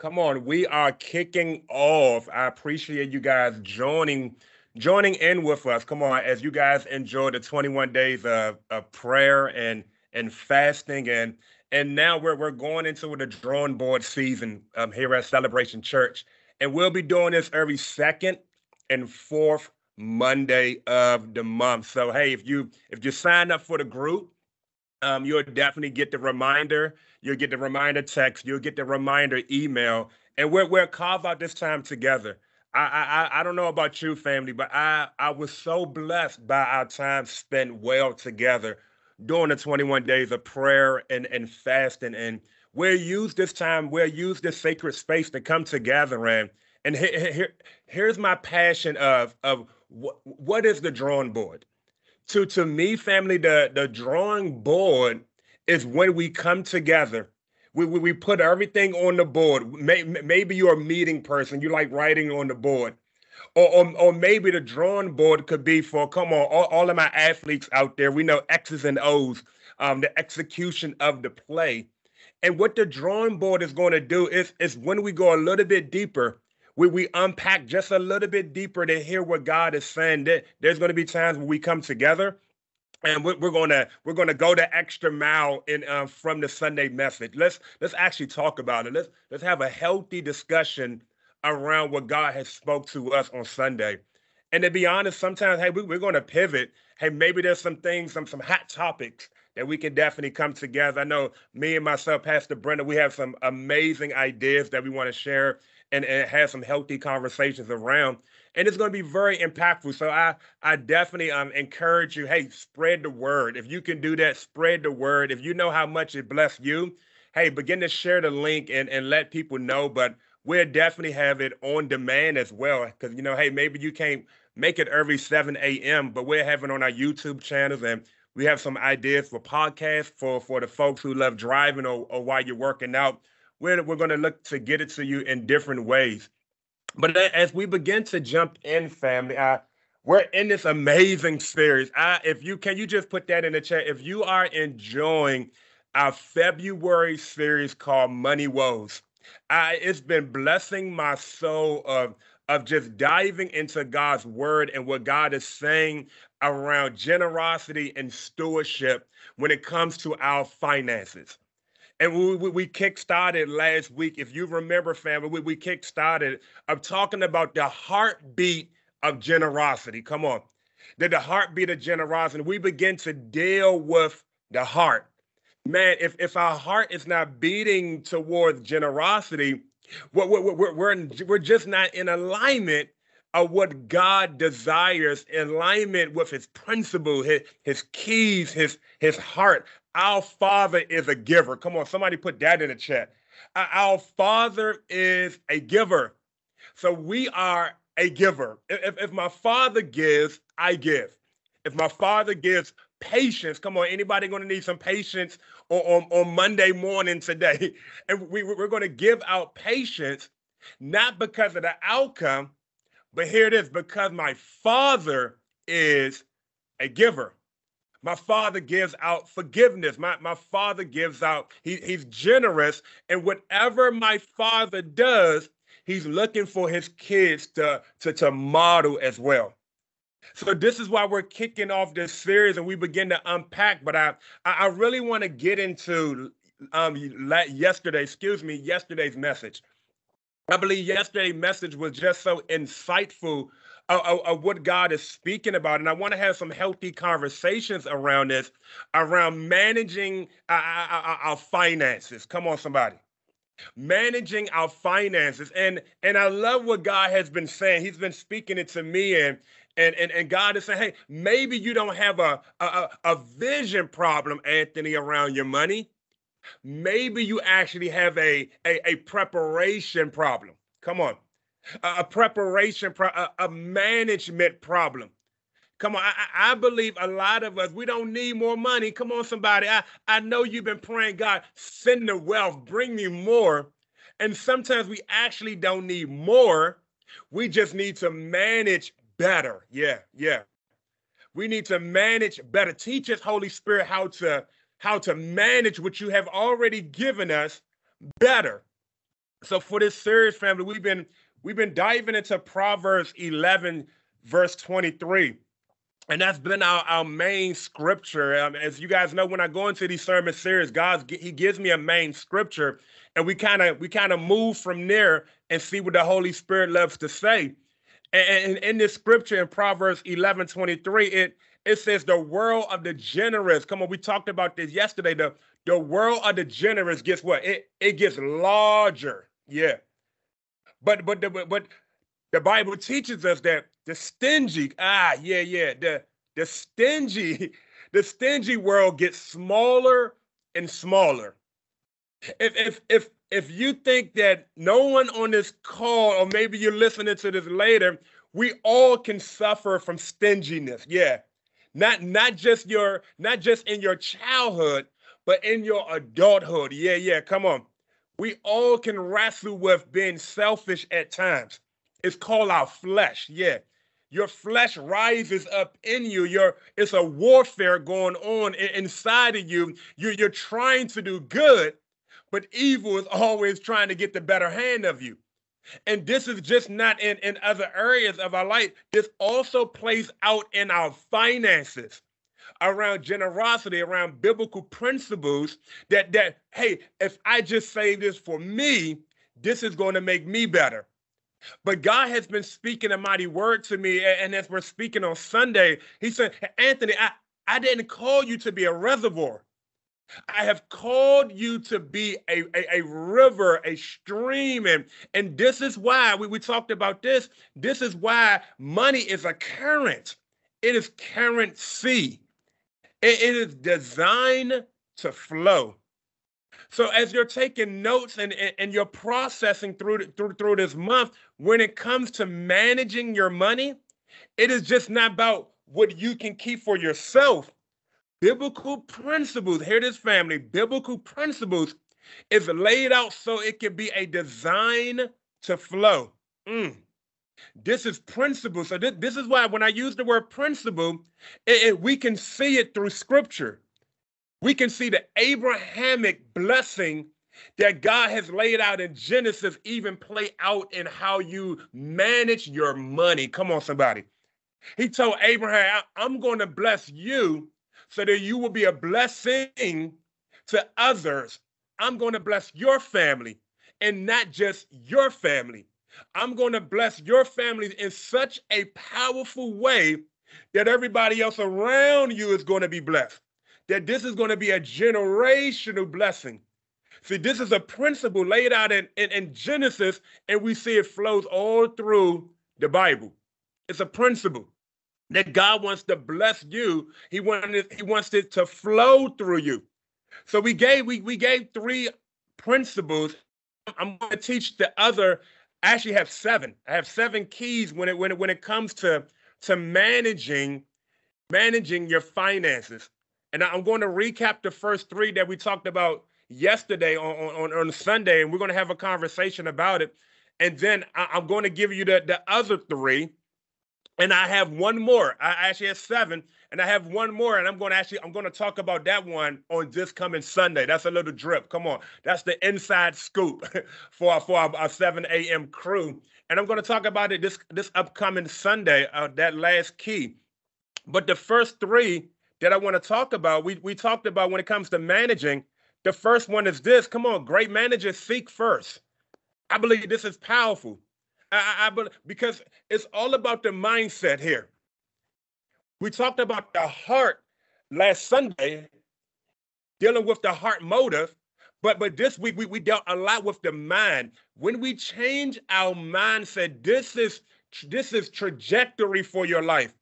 Come on, we are kicking off. I appreciate you guys joining joining in with us. Come on, as you guys enjoy the 21 days of, of prayer and and fasting and and now we're we're going into the drawing board season um, here at Celebration Church, and we'll be doing this every second and fourth Monday of the month. So hey, if you if you sign up for the group, um, you'll definitely get the reminder. You'll get the reminder text. You'll get the reminder email, and we're we're carve out this time together. I, I I don't know about you, family, but I I was so blessed by our time spent well together during the 21 days of prayer and and fasting, and we'll use this time. We'll use this sacred space to come together and and here, here here's my passion of of what what is the drawing board to to me, family, the the drawing board is when we come together. We, we, we put everything on the board. May, maybe you're a meeting person, you like writing on the board. Or, or, or maybe the drawing board could be for, come on, all, all of my athletes out there, we know X's and O's, um, the execution of the play. And what the drawing board is going to do is, is when we go a little bit deeper, we, we unpack just a little bit deeper to hear what God is saying. There, there's going to be times when we come together and we're, we're gonna we're gonna go the extra mile in uh, from the Sunday message. Let's let's actually talk about it. Let's let's have a healthy discussion around what God has spoke to us on Sunday. And to be honest, sometimes hey, we, we're going to pivot. Hey, maybe there's some things, some some hot topics that we can definitely come together. I know me and myself, Pastor Brenda, we have some amazing ideas that we want to share and, and have some healthy conversations around. And it's going to be very impactful. So I I definitely um encourage you, hey, spread the word. If you can do that, spread the word. If you know how much it blessed you, hey, begin to share the link and, and let people know. But we'll definitely have it on demand as well. Because you know, hey, maybe you can't make it every 7 a.m., but we're having on our YouTube channels and we have some ideas for podcasts for for the folks who love driving or, or while you're working out we're, we're going to look to get it to you in different ways. But as we begin to jump in, family, I, we're in this amazing series. I, if you can, you just put that in the chat. If you are enjoying our February series called Money Woes, I, it's been blessing my soul of of just diving into God's word and what God is saying around generosity and stewardship when it comes to our finances. And we, we, we kick-started last week, if you remember, family, we, we kick-started of talking about the heartbeat of generosity. Come on. That the heartbeat of generosity. We begin to deal with the heart. Man, if, if our heart is not beating towards generosity, we're, we're, we're, we're, just not in alignment of what God desires, in alignment with his principle, his, his keys, his, his heart. Our Father is a giver. Come on, somebody put that in the chat. Uh, our Father is a giver. So we are a giver. If, if my Father gives, I give. If my Father gives patience, come on, anybody going to need some patience on, on, on Monday morning today? And we, we're going to give out patience, not because of the outcome, but here it is because my Father is a giver. My father gives out forgiveness. My, my father gives out, he, he's generous. And whatever my father does, he's looking for his kids to, to, to model as well. So this is why we're kicking off this series and we begin to unpack. But I I really want to get into um yesterday, excuse me, yesterday's message. I believe yesterday's message was just so insightful of, of, what God is speaking about. And I want to have some healthy conversations around this, around managing our, our, our finances. Come on, somebody. Managing our finances. And and i love what god has been saying. He's been speaking it to me and and and, and god is saying hey maybe you don't have a, a a vision problem anthony around your money. Maybe you actually have a a, a preparation problem. Come on a preparation, a, management problem. Come on, I, I, believe a lot of us, we don't need more money. Come on, somebody. I, I know you've been praying, God, send the wealth, bring me more. And sometimes we actually don't need more. We just need to manage better. Yeah, yeah. We need to manage better. Teach us, Holy Spirit, how to how to manage what you have already given us better. So for this series, family, we've been we've been diving into Proverbs 11, verse 23. And that's been our, our main scripture. Um, as you guys know, when I go into these sermon series, God He gives me a main scripture, and we kind of we kind of move from there and see what the Holy Spirit loves to say. And, and in this scripture in Proverbs 11, 23, it it says the world of the generous. Come on, we talked about this yesterday. The the world of the generous gets what? It it gets larger. Yeah. But but the, but the Bible teaches us that the stingy, ah, yeah, yeah, the the stingy, the stingy world gets smaller and smaller. If if if if you think that no one on this call, or maybe you're listening to this later, we all can suffer from stinginess. Yeah. Not not just your not just in your childhood, but in your adulthood. Yeah, yeah, come on. We all can wrestle with being selfish at times. It's called our flesh. Yeah. Your flesh rises up in you. Your it's a warfare going on inside of you. You're, you're trying to do good, but evil is always trying to get the better hand of you. And this is just not in, in other areas of our life. This also plays out in our finances, around generosity, around biblical principles that that, hey, if I just save this for me, this is going to make me better. But God has been speaking a mighty word to me. And as we're speaking on Sunday, he said, Anthony, I, I didn't call you to be a reservoir. I have called you to be a, a, a, river, a stream. And, and this is why we, we talked about this. This is why money is a current. It is currency. It, it is designed to flow. So as you're taking notes and, and, and you're processing through, through, through this month, when it comes to managing your money, it is just not about what you can keep for yourself biblical principles, hear this family, biblical principles is laid out so it can be a design to flow. Mm. This is principle. So this, this is why when I use the word principle, it, it, we can see it through scripture. We can see the Abrahamic blessing that God has laid out in Genesis even play out in how you manage your money. Come on, somebody. He told Abraham, I'm going to bless you so that you will be a blessing to others. I'm going to bless your family and not just your family. I'm going to bless your families in such a powerful way that everybody else around you is going to be blessed. That this is going to be a generational blessing. See, this is a principle laid out in, in, in Genesis, and we see it flows all through the Bible. It's a principle that God wants to bless you. He wanted he wants it to flow through you. So we gave we we gave three principles. I'm going to teach the other. I actually have seven. I have seven keys when it when it when it comes to to managing managing your finances. And I'm going to recap the first three that we talked about yesterday on on, on Sunday, and we're going to have a conversation about it. And then I, I'm going to give you the the other three and I have one more. I actually have seven, and I have one more, and I'm going to actually I'm going to talk about that one on this coming Sunday. That's a little drip. Come on, that's the inside scoop for for our, our 7 a.m. crew, and I'm going to talk about it this this upcoming Sunday. Uh, that last key, but the first three that I want to talk about, we we talked about when it comes to managing. The first one is this. Come on, great managers seek first. I believe this is powerful. I, I, because it's all about the mindset here. We talked about the heart last Sunday, dealing with the heart motive, but but this week we, we dealt a lot with the mind. When we change our mindset, this is this is trajectory for your life.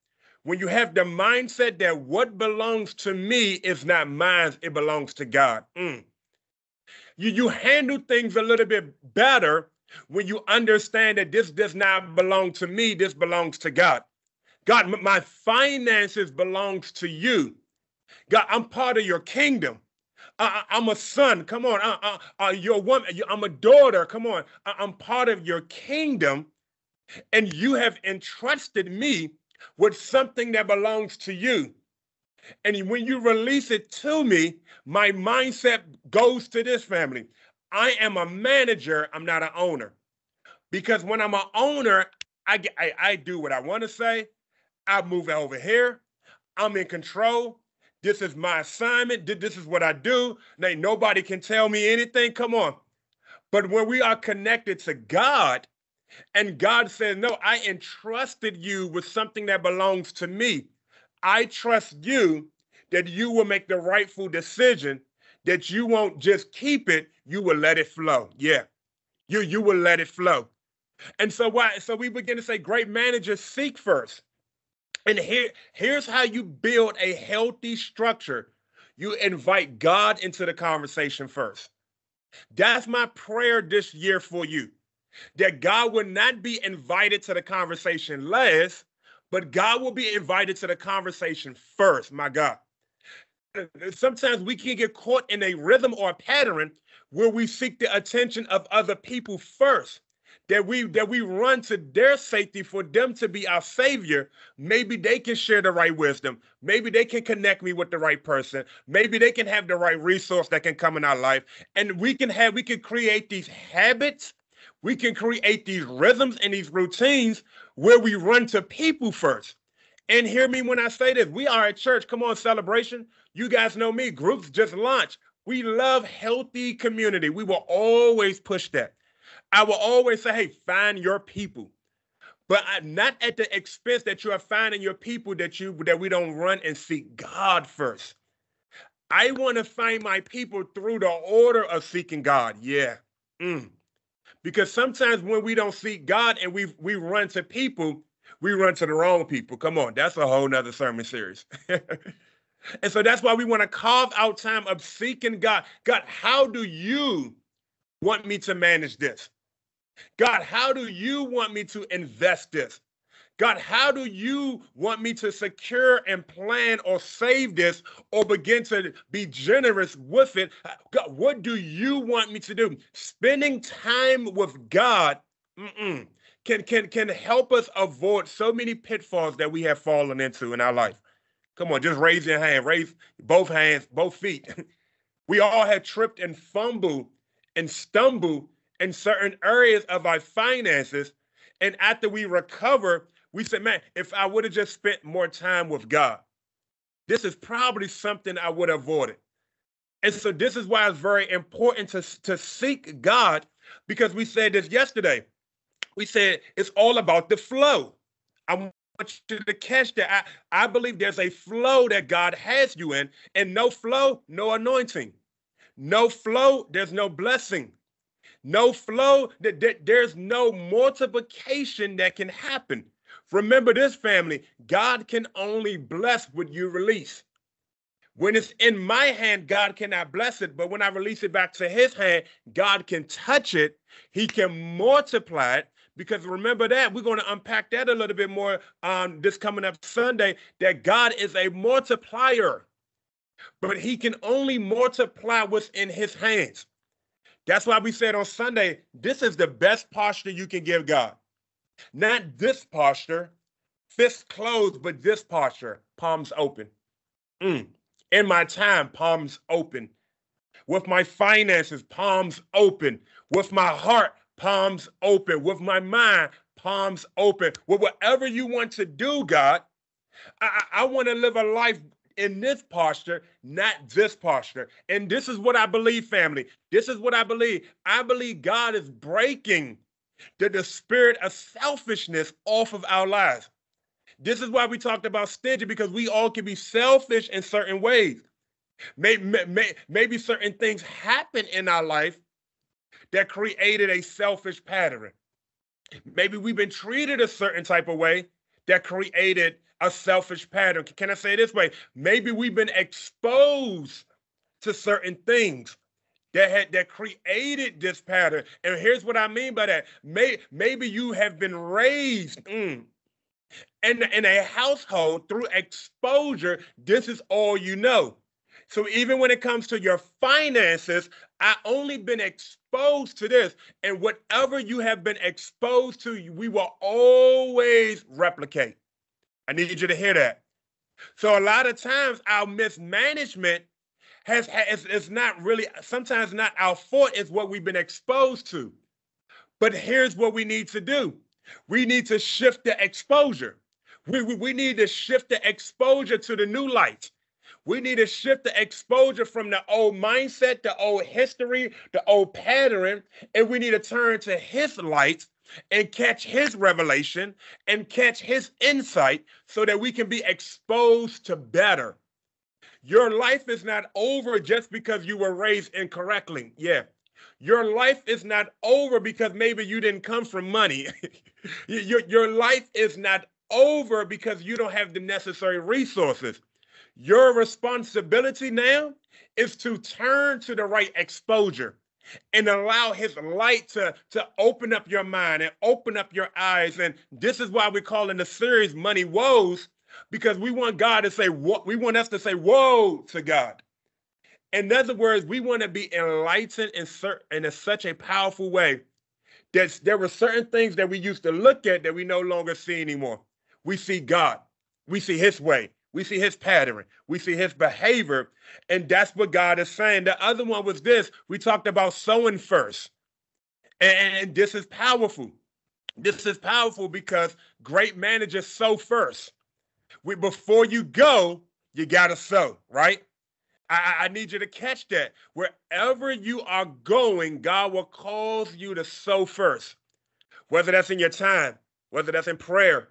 When you have the mindset that what belongs to me is not mine, it belongs to God. Mm. You you handle things a little bit better when you understand that this does not belong to me, this belongs to God. God, my finances belongs to you. God, I'm part of your kingdom. I, am a son. Come on. I, I, you're a woman. I'm a daughter. Come on. I, I'm part of your kingdom. And you have entrusted me with something that belongs to you. And when you release it to me, my mindset goes to this family. I am a manager, I'm not an owner. Because when I'm an owner, I, I, I do what I want to say. I move over here. I'm in control. This is my assignment. This is what I do. Now, nobody can tell me anything. Come on. But when we are connected to God, and God says, No, I entrusted you with something that belongs to me. I trust you that you will make the rightful decision, that you won't just keep it, you will let it flow. Yeah. You you will let it flow. And so why so we begin to say great managers seek first. And here, here's how you build a healthy structure. You invite God into the conversation first. That's my prayer this year for you. That God will not be invited to the conversation last, but God will be invited to the conversation first, my God. Sometimes we can get caught in a rhythm or a pattern where we seek the attention of other people first that we that we run to their safety for them to be our savior. Maybe they can share the right wisdom. Maybe they can connect me with the right person. Maybe they can have the right resource that can come in our life. And we can have we can create these habits. We can create these rhythms and these routines where we run to people first. And hear me when i say this we are at church. Come on celebration you guys know me groups just launched we love healthy community we will always push that I will always say, hey, find your people. But not at the expense that you are finding your people that you that we don't run and seek God first. I want to find my people through the order of seeking God. Yeah. Mm. Because sometimes when we don't seek God and we we run to people, we run to the wrong people. Come on, that's a whole nother sermon series. and so that's why we want to carve out time of seeking God. God, how do you want me to manage this? God, how do you want me to invest this? God, how do you want me to secure and plan or save this or begin to be generous with it? God, what do you want me to do? Spending time with God can, can, can help us avoid so many pitfalls that we have fallen into in our life. Come on, just raise your hand, raise both hands, both feet. we all have tripped and fumbled and stumbled in certain areas of our finances. And after we recover, we say, man, if I would have just spent more time with God, this is probably something I would have avoided. And so this is why it's very important to, to seek God because we said this yesterday. We said it's all about the flow. I want you to catch that. I, I believe there's a flow that God has you in, and no flow, no anointing. No flow, there's no blessing no flow, that, that there's no multiplication that can happen. Remember this, family God can only bless what you release. When it's in my hand, God cannot bless it. But when I release it back to his hand, God can touch it. He can multiply it. Because remember that, we're going to unpack that a little bit more um, this coming up Sunday, that God is a multiplier. But he can only multiply what's in his hands. That's why we said on Sunday, this is the best posture you can give God. Not this posture, fists closed, but this posture, palms open. Mm. In my time, palms open. With my finances, palms open. With my heart, palms open. With my mind, palms open. With whatever you want to do, God, I, I want to live a life in this posture, not this posture. And this is what I believe, family. This is what I believe. I believe God is breaking the, the spirit of selfishness off of our lives. This is why we talked about stingy because we all can be selfish in certain ways. Maybe, may, maybe certain things happen in our life that created a selfish pattern. Maybe we've been treated a certain type of way that created a selfish pattern. Can I say this way? Maybe we've been exposed to certain things that had that created this pattern. And here's what I mean by that. May, maybe you have been raised mm, in, in a household through exposure. This is all you know. So even when it comes to your finances, I only been exposed to this. And whatever you have been exposed to, we will always replicate. I need you to hear that. So a lot of times our mismanagement has, has it's not really sometimes not our fault. It's what we've been exposed to. But here's what we need to do: we need to shift the exposure. We, we, we need to shift the exposure to the new light. We need to shift the exposure from the old mindset, the old history, the old pattern, and we need to turn to his light and catch his revelation and catch his insight so that we can be exposed to better. Your life is not over just because you were raised incorrectly. Yeah. Your life is not over because maybe you didn't come from money. your, your life is not over because you don't have the necessary resources. Your responsibility now is to turn to the right exposure and allow his light to, to open up your mind and open up your eyes. And this is why we're calling the series Money Woes, because we want God to say what we want us to say, Woe to God. In other words, we want to be enlightened in, in a, such a powerful way that there were certain things that we used to look at that we no longer see anymore. We see God, we see his way, we see his pattern. We see his behavior. And that's what God is saying. The other one was this we talked about sowing first. And this is powerful. This is powerful because great managers sow first. We, before you go, you got to sow, right? I, I, need you to catch that. Wherever you are going, God will cause you to sow first, whether that's in your time, whether that's in prayer,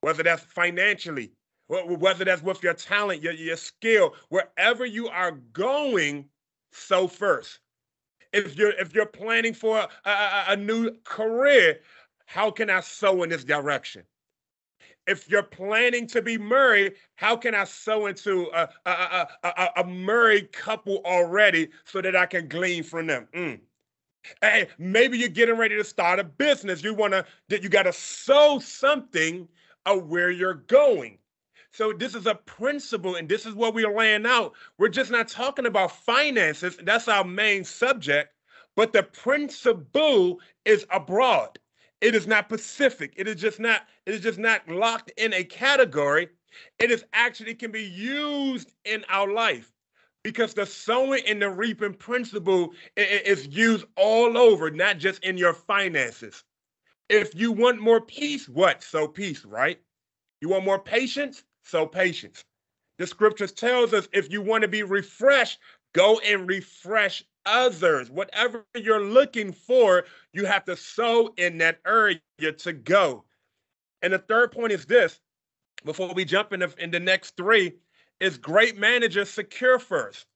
whether that's financially, whether that's with your talent, your, your skill, wherever you are going, sow first. If you're if you're planning for a, a, a new career, how can I sow in this direction? If you're planning to be married, how can I sow into a, a, a, a married couple already so that I can glean from them? Mm. Hey, maybe you're getting ready to start a business. You want to that you got to sow something of where you're going. So this is a principle, and this is what we're laying out. We're just not talking about finances. That's our main subject, but the principle is abroad. It is not Pacific. It is just not. It is just not locked in a category. It is actually can be used in our life because the sowing and the reaping principle is used all over, not just in your finances. If you want more peace, what? Sow peace, right? You want more patience? Sow patience. The scriptures tells us if you want to be refreshed, go and refresh others. Whatever you're looking for, you have to sow in that area to go. And the third point is this before we jump in the, in the next three is great managers secure first.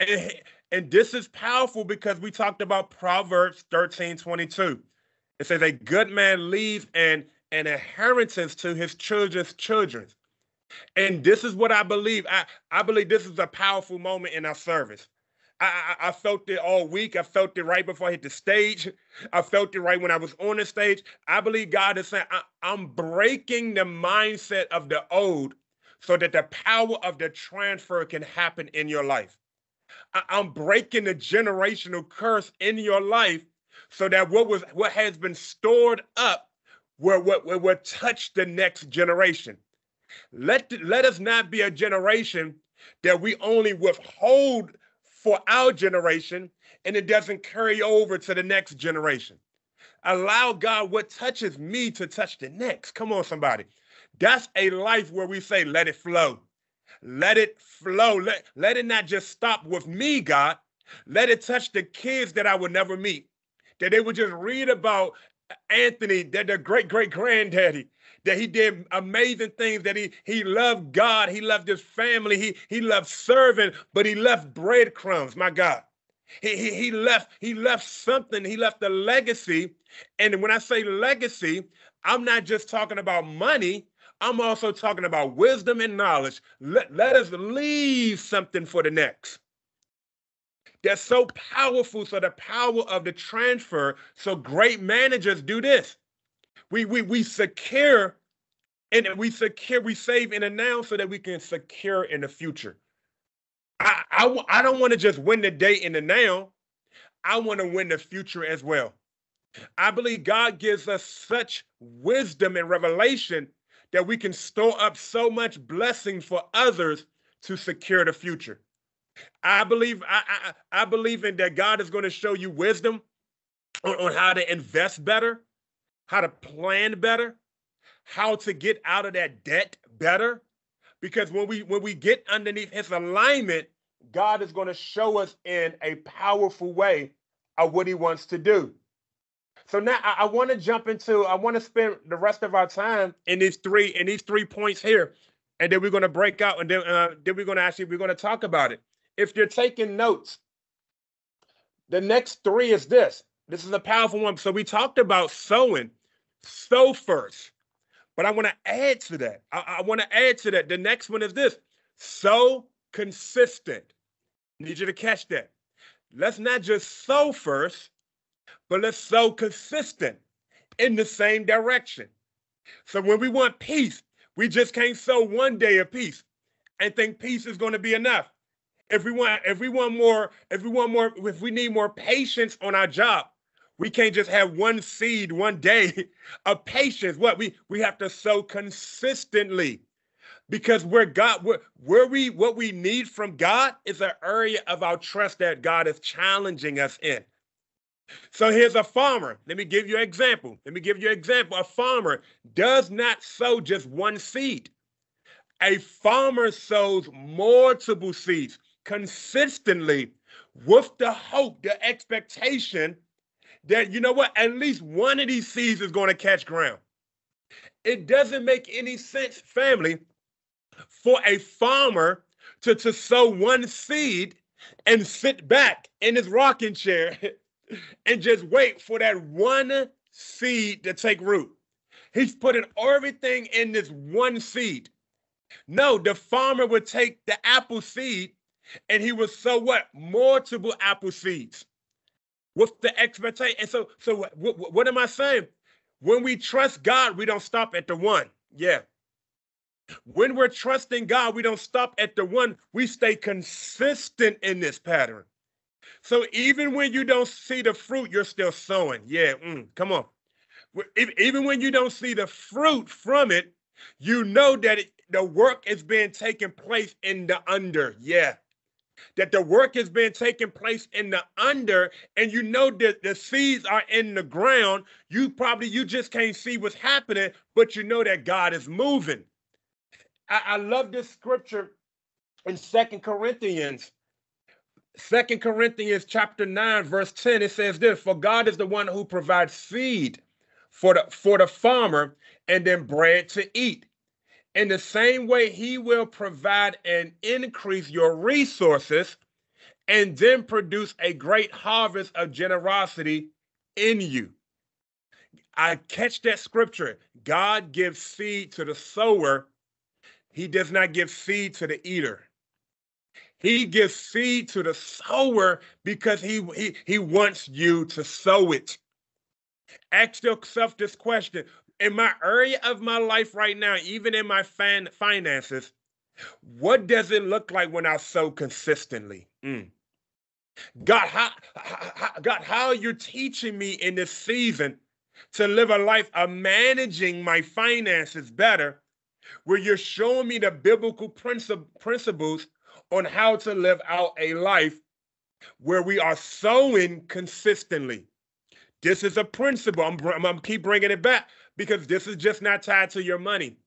And, and this is powerful because we talked about Proverbs 13 22. It says, A good man leaves an, an inheritance to his children's children. And this is what I believe. I, I believe this is a powerful moment in our service. I, I, felt it all week. I felt it right before I hit the stage. I felt it right when I was on the stage. I believe God is saying, I, I'm breaking the mindset of the old so that the power of the transfer can happen in your life. I, I'm breaking the generational curse in your life so that what was what has been stored up will, will, will, will touch the next generation. Let, let us not be a generation that we only withhold for our generation and it doesn't carry over to the next generation. Allow God what touches me to touch the next. Come on, somebody. That's a life where we say, let it flow. Let it flow. Let, let it not just stop with me, God. Let it touch the kids that I would never meet. That they would just read about Anthony, that their great great granddaddy, that he did amazing things, that he he loved God, he loved his family, he he loved serving, but he left breadcrumbs, my God. He, he, he left he left something, he left a legacy. And when I say legacy, I'm not just talking about money, I'm also talking about wisdom and knowledge. Let, let us leave something for the next that's so powerful. So the power of the transfer. So great managers do this. We we we secure and we secure, we save in the now so that we can secure in the future. I, I, I don't want to just win the day in the now. I want to win the future as well. I believe God gives us such wisdom and revelation that we can store up so much blessing for others to secure the future. I believe I, I, I believe in that God is going to show you wisdom on, on how to invest better, how to plan better, how to get out of that debt better. Because when we when we get underneath his alignment, God is going to show us in a powerful way of what he wants to do. So now I, I want to jump into, I want to spend the rest of our time in these three, in these three points here. And then we're going to break out and then, uh, then we're going to actually, we're going to talk about it. If you're taking notes, the next three is this. This is a powerful one. So we talked about sowing, sow first. But I want to add to that. I, I want to add to that. The next one is this sow consistent. Need you to catch that. Let's not just sow first, but let's sow consistent in the same direction. So when we want peace, we just can't sow one day of peace and think peace is going to be enough. If we want, if we want more, if we want more, if we need more patience on our job, we can't just have one seed one day of patience. What we we have to sow consistently because where God, where, we, what we need from God is an area of our trust that God is challenging us in. So here's a farmer. Let me give you an example. Let me give you an example. A farmer does not sow just one seed. A farmer sows multiple seeds consistently with the hope, the expectation that, you know what, at least one of these seeds is going to catch ground. It doesn't make any sense, family, for a farmer to, to sow one seed and sit back in his rocking chair and just wait for that one seed to take root. He's putting everything in this one seed. No, the farmer would take the apple seed and he would sow what? Multiple apple seeds with the expectation. And so, so what, what am I saying? When we trust God, we don't stop at the one. Yeah. When we're trusting God, we don't stop at the one, we stay consistent in this pattern. So even when you don't see the fruit, you're still sowing. Yeah, mm, come on. Even when you don't see the fruit from it, you know that it, the work is being taken place in the under. Yeah. That the work is being taken place in the under, and you know that the seeds are in the ground. You probably you just can't see what's happening, but you know that God is moving. I, I love this scripture in Second Corinthians. Second Corinthians chapter 9, verse 10, it says this: For God is the one who provides seed for the for the farmer and then bread to eat. In the same way, he will provide and increase your resources and then produce a great harvest of generosity in you. I catch that scripture. God gives seed to the sower he does not give seed to the eater. He gives seed to the sower because he, he, he wants you to sow it. Ask yourself this question In my area of my life right now, even in my fan, finances, what does it look like when I sow consistently? Mm. God, how, how, God, how you're teaching me in this season to live a life of managing my finances better where you're showing me the biblical principles on how to live out a life where we are sowing consistently. This is a principle. I'm, I'm gonna keep bringing it back because this is just not tied to your money.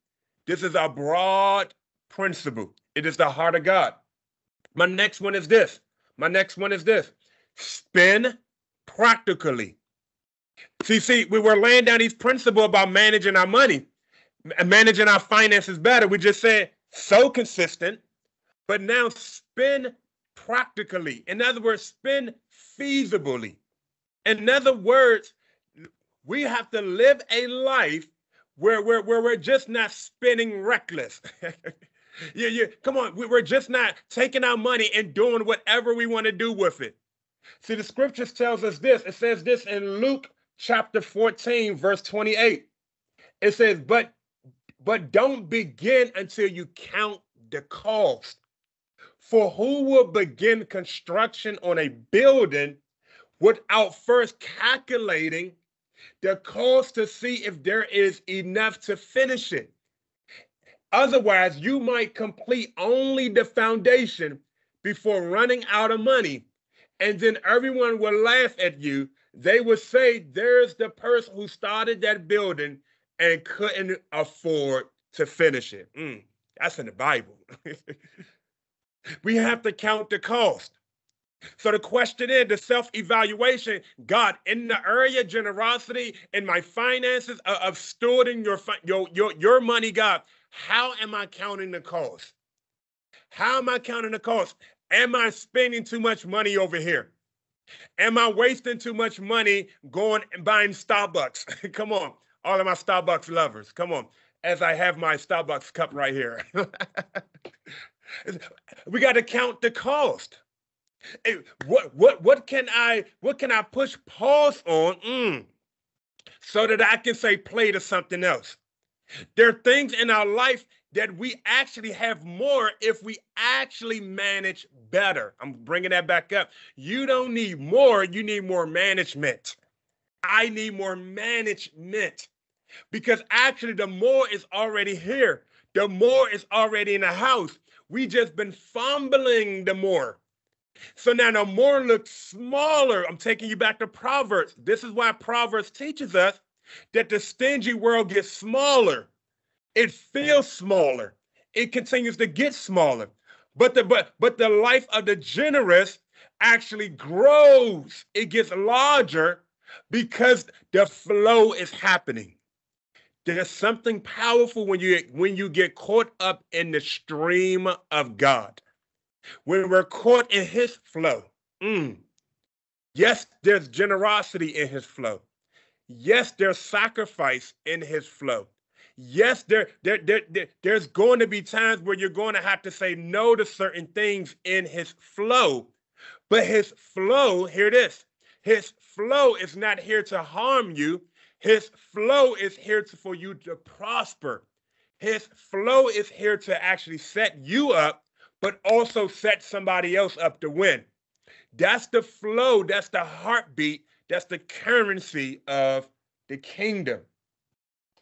This is a broad principle. It is the heart of God. My next one is this. My next one is this. Spend practically. See, see, we were laying down these principles about managing our money managing our finances better. We just said sow consistent, but now spend practically. In other words, spend feasibly. In other words, we have to live a life where, where, where we're just not spending reckless. yeah, yeah. Come on, we're just not taking our money and doing whatever we want to do with it. See, the scriptures tells us this. It says this in Luke chapter 14, verse 28. It says, But but don't begin until you count the cost. For who will begin construction on a building without first calculating the cost to see if there is enough to finish it? Otherwise, you might complete only the foundation, before running out of money. And then everyone will laugh at you. They would say, There's the person who started that building and couldn't afford to finish it. Mm, that's in the Bible. we have to count the cost. So the question is the self-evaluation, God, in the area generosity, in my finances of, of stewarding your, your your your money, God, how am I counting the cost? How am I counting the cost? Am I spending too much money over here? Am I wasting too much money going and buying Starbucks? come on, all of my Starbucks lovers, come on. As I have my Starbucks cup right here. we got to count the cost. Hey, what what what can I what can I push pause on mm, so that I can say play to something else? There are things in our life that we actually have more if we actually manage better. I'm bringing that back up. You don't need more, you need more management. I need more management because actually the more is already here. The more is already in the house. We just been fumbling the more. So now the more looks smaller. I'm taking you back to Proverbs. This is why Proverbs teaches us that the stingy world gets smaller. It feels smaller. It continues to get smaller. But the but but the life of the generous actually grows. It gets larger because the flow is happening. There's something powerful when you when you get caught up in the stream of God when we're caught in his flow. Mm. Yes, there's generosity in his flow. Yes, there's sacrifice in his flow. Yes, there, there, there, there, there's going to be times where you're going to have to say no to certain things in his flow. But his flow, hear this, his flow is not here to harm you. His flow is here to, for you to prosper. His flow is here to actually set you up but also set somebody else up to win. That's the flow, that's the heartbeat, that's the currency of the kingdom.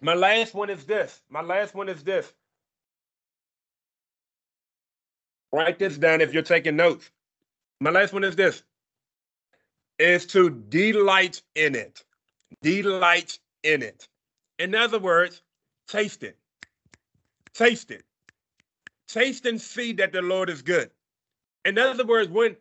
My last one is this. My last one is this. Write this down if you're taking notes. My last one is this is to delight in it. Delight in it. In other words, taste it. Taste it. Taste and see that the Lord is good. In other words, when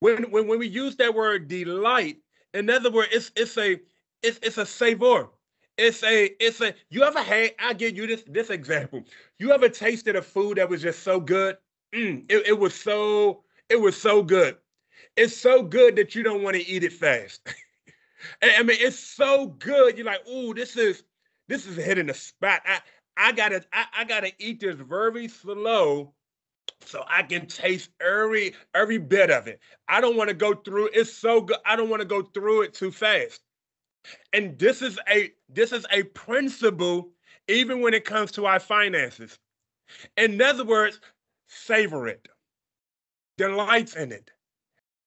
when when, when we use that word delight, in other words, it's it's a it's it's a savor. It's a it's a you ever had I'll give you this this example. You ever tasted a food that was just so good? Mm, it, it was so it was so good. It's so good that you don't want to eat it fast. I mean, it's so good. You're like, ooh, this is this is hitting the spot. I I gotta I, I gotta eat this very slow so I can taste every every bit of it. I don't want to go through it's so good. I don't want to go through it too fast. And this is a this is a principle even when it comes to our finances. In other words, savor it. Delight in it.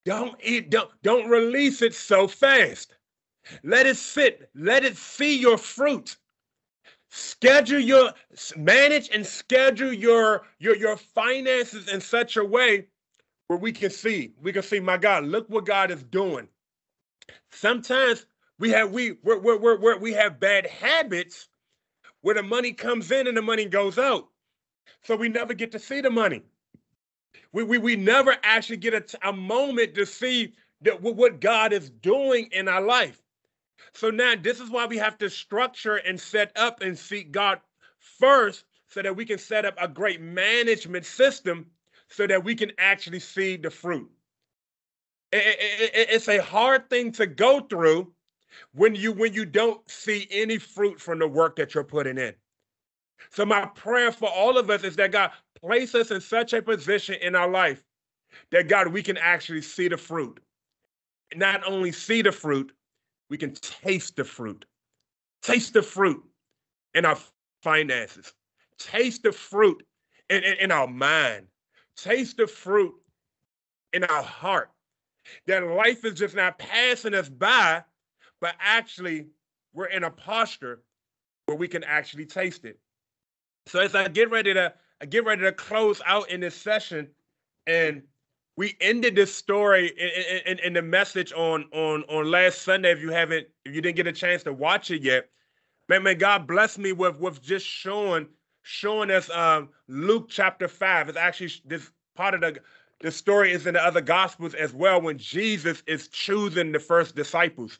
Don't eat don't don't release it so fast. Let it sit. Let it see your fruit schedule your manage and schedule your your your finances in such a way where we can see we can see my god look what god is doing. Sometimes we have we we're, we're, we're, we're, we have bad habits where the money comes in and the money goes out. So we never get to see the money. We we, we never actually get a, a moment to see that what god is doing in our life so now this is why we have to structure and set up and seek God first so that we can set up a great management system so that we can actually see the fruit. It's a hard thing to go through when you when you don't see any fruit from the work that you're putting in. So my prayer for all of us is that God place us in such a position in our life that God we can actually see the fruit. Not only see the fruit, we can taste the fruit. Taste the fruit in our finances. Taste the fruit in, in, in our mind. Taste the fruit in our heart. That life is just not passing us by, but actually we're in a posture where we can actually taste it. So as I get ready to I get ready to close out in this session, and we ended this story in, in, in, the message on on on last Sunday. If you haven't, if you didn't get a chance to watch it yet, man, man, God bless me with with just showing showing us um, Luke chapter five. It's actually this part of the the story is in the other gospels as well when Jesus is choosing the first disciples.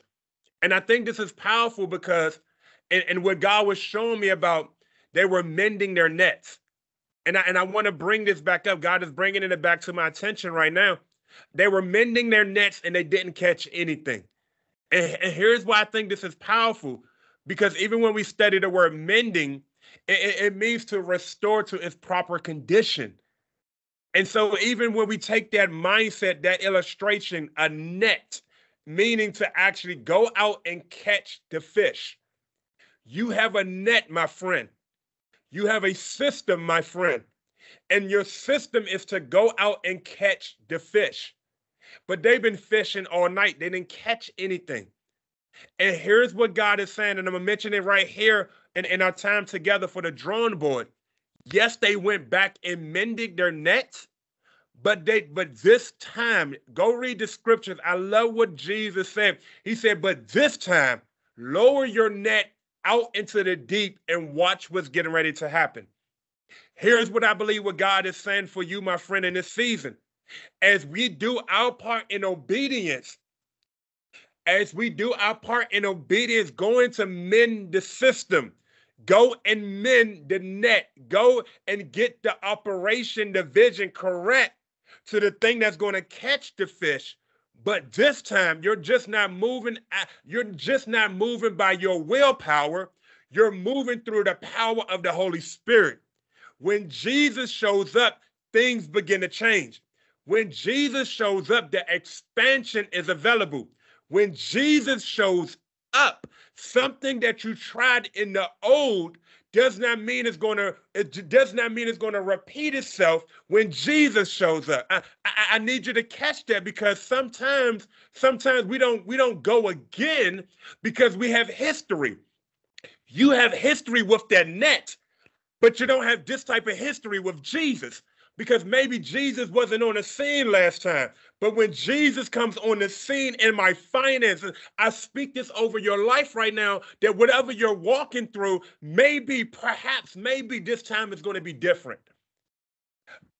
And I think this is powerful because and, and what God was showing me about they were mending their nets. And I, and I want to bring this back up. God is bringing it back to my attention right now. They were mending their nets and they didn't catch anything. And, and here's why I think this is powerful because even when we study the word mending, it, it means to restore to its proper condition. And so, even when we take that mindset, that illustration, a net, meaning to actually go out and catch the fish. You have a net, my friend. You have a system, my friend. And your system is to go out and catch the fish. But they've been fishing all night. They didn't catch anything. And here's what God is saying, and I'm gonna mention it right here in, in our time together for the drawing board. Yes, they went back and mended their nets, but they but this time, go read the scriptures. I love what Jesus said. He said, but this time, lower your net out into the deep and watch what's getting ready to happen. Here's what I believe what God is saying for you, my friend, in this season. As we do our part in obedience, as we do our part in obedience, going to mend the system, go and mend the net, go and get the operation, the vision correct to the thing that's going to catch the fish. But this time, you're just not moving. You're just not moving by your willpower. You're moving through the power of the Holy Spirit. When Jesus shows up, things begin to change. When Jesus shows up, the expansion is available. When Jesus shows up, something that you tried in the old does not mean it's going to it does not mean it's going to repeat itself when jesus shows up. I, I, I need you to catch that because sometimes sometimes we don't we don't go again because we have history. You have history with that net but you don't have this type of history with jesus because maybe Jesus wasn't on the scene last time. But when Jesus comes on the scene in my finances, I speak this over your life right now that whatever you're walking through, maybe, perhaps, maybe this time is going to be different.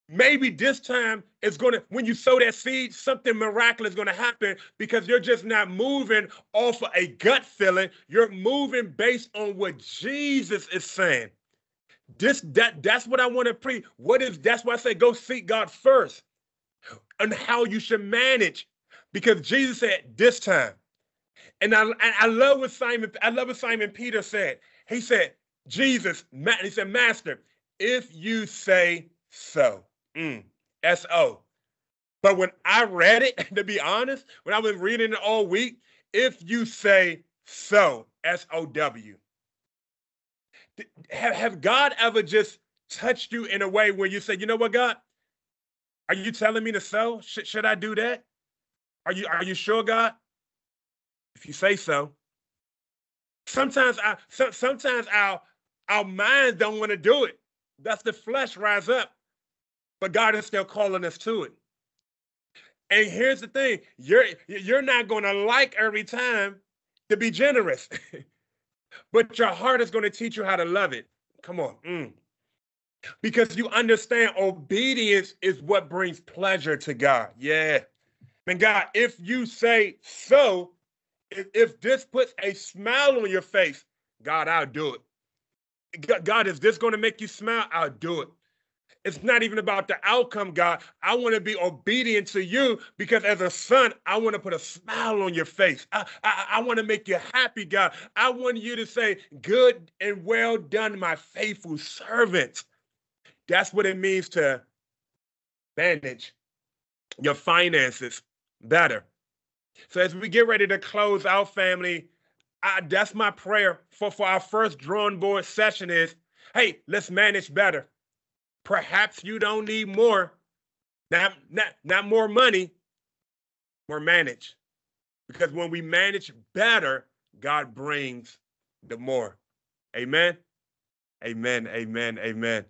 Maybe this time it's going to, when you sow that seed, something miraculous is going to happen because you're just not moving off of a gut feeling. You're moving based on what Jesus is saying. This that that's what I want to pre. What is that's why I say go seek God first and how you should manage. Because Jesus said this time. And I I love what Simon, I love what Simon Peter said. He said, Jesus, he said, Master, if you say so. Mm, S-O. But when I read it, to be honest, when I was reading it all week, if you say so, S-O-W have, have God ever just touched you in a way where you say, you know what, God, are you telling me to sell? Should, should I do that? Are you are you sure, God? If you say so. Sometimes I so, sometimes our our minds don't want to do it. That's the flesh rise up. But God is still calling us to it. And here's the thing: you're you're not going to like every time to be generous. but your heart is going to teach you how to love it. Come on. Mm. Because you understand obedience is what brings pleasure to God. Yeah. And God, if you say so, if, if this puts a smile on your face, God, I'll do it. God, is this going to make you smile? I'll do it. It's not even about the outcome, God. I want to be obedient to you because as a son, I want to put a smile on your face. I, I, I want to make you happy, God. I want you to say, Good and well done, my faithful servant. That's what it means to manage your finances better. So as we get ready to close out, family, I, that's my prayer for, for our first drawing board session is, hey, let's manage better. Perhaps you don't need more, not, not, not more money, more manage. Because when we manage better, God brings the more. Amen. Amen. Amen. Amen.